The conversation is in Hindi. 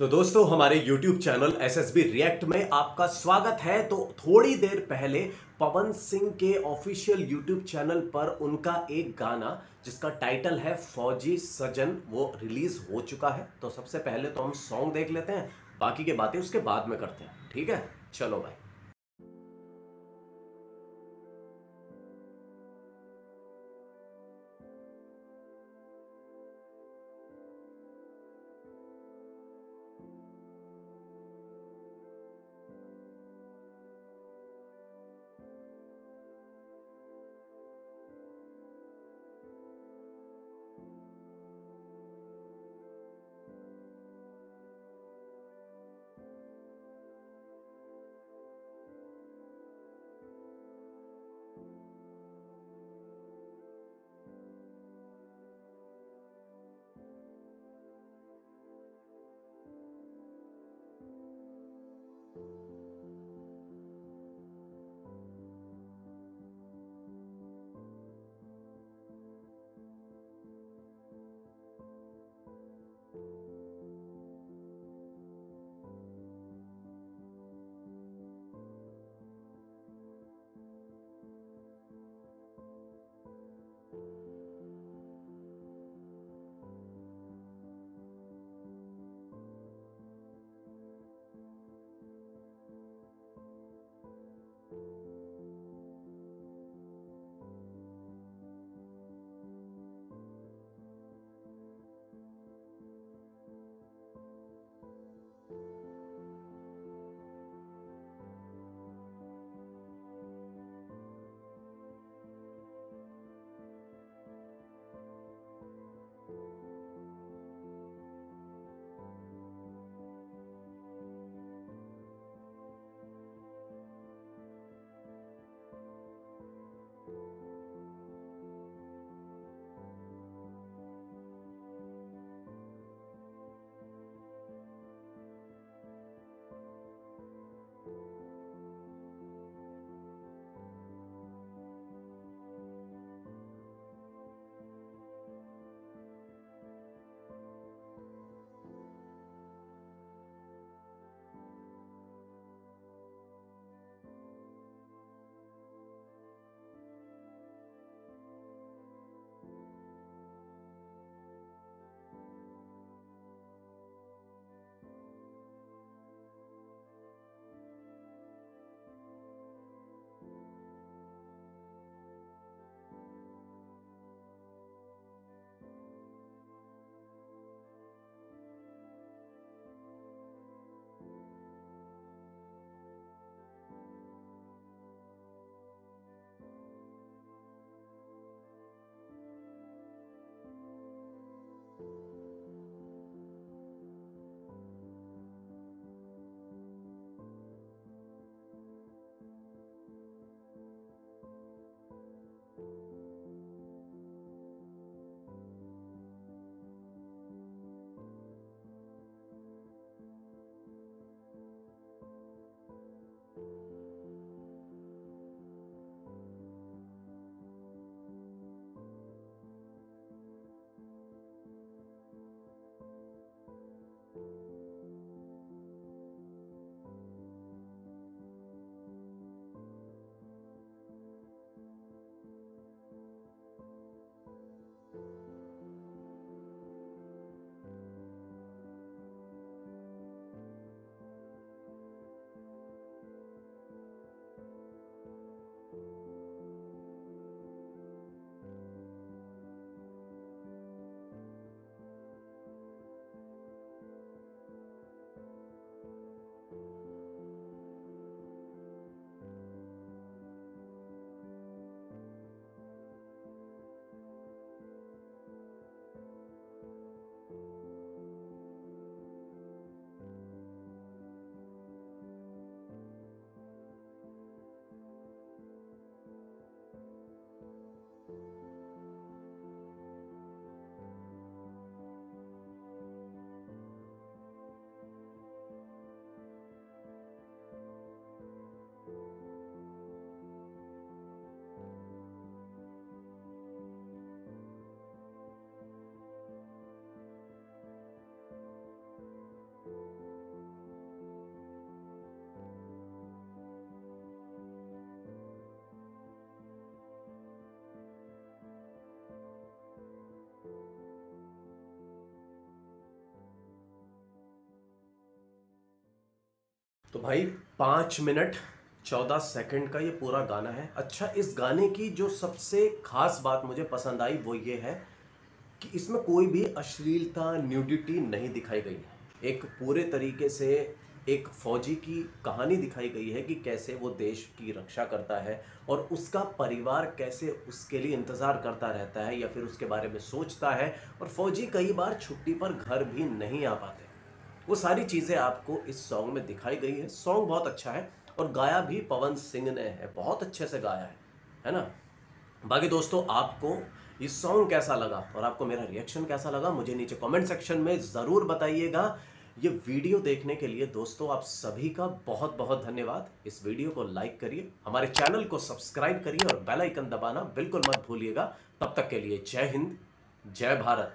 तो दोस्तों, हमारे YouTube channel S S B react में आपका स्वागत है। तो थोड़ी देर पहले पवन सिंह के ऑफिशियल YouTube चैनल पर उनका एक गाना, जिसका टाइटल है फौजी सजन, वो रिलीज़ हो चुका है। तो सबसे पहले तो हम सॉन्ग देख लेते हैं, बाकी के बातें उसके बाद में करते हैं। ठीक है? चलो भाई। तो भाई, पाँच मिनट, चौदह सेकंड का ये पूरा गाना है। अच्छा इस गाने की जो सबसे खास बात मुझे पसंद आई वो ये है कि इसमें कोई भी अश्लीलता न्यूडिटी नहीं दिखाई गई है। एक पूरे तरीके से एक फौजी की कहानी दिखाई गई है कि कैसे वो देश की रक्षा करता है और उसका परिवार कैसे उसके लिए इंतज़ार करता रहता है या फिर उसके बारे में सोचता है और फौजी कई बार छुट्टी पर घर भी नहीं आ पाते। वो सारी चीज़ें आपको इस सॉन्ग में दिखाई गई है। सॉन्ग बहुत अच्छा है और गाया भी पवन सिंह ने है। बहुत अच्छे से गाया है है ना? बाकी दोस्तों, आपको ये सॉन्ग कैसा लगा और आपको मेरा रिएक्शन कैसा लगा, मुझे नीचे कमेंट सेक्शन में ज़रूर बताइएगा। ये वीडियो देखने के लिए दोस्तों, आप सभी का बहुत बहुत धन्यवाद। इस वीडियो को लाइक करिए, हमारे चैनल को सब्सक्राइब करिए और बेल आइकन दबाना बिल्कुल मत भूलिएगा। तब तक के लिए जय हिंद, जय भारत।